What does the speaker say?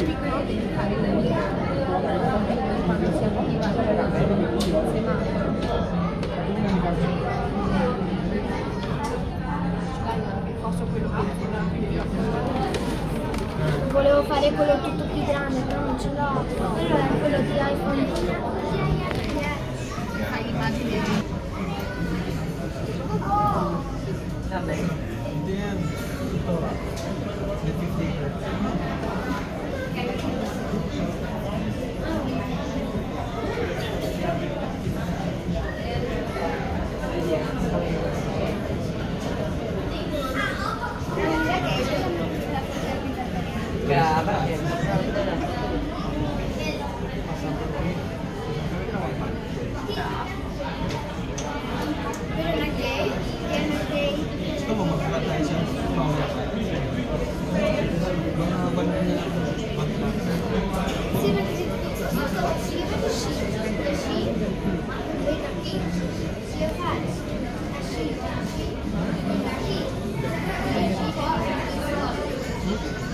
fare quando Volevo fare quello tutto più grande, però non ce l'ho. Quello è quello di iPhone. fai l'immagine Grazie. もまた大事なのかな。まあまあまあ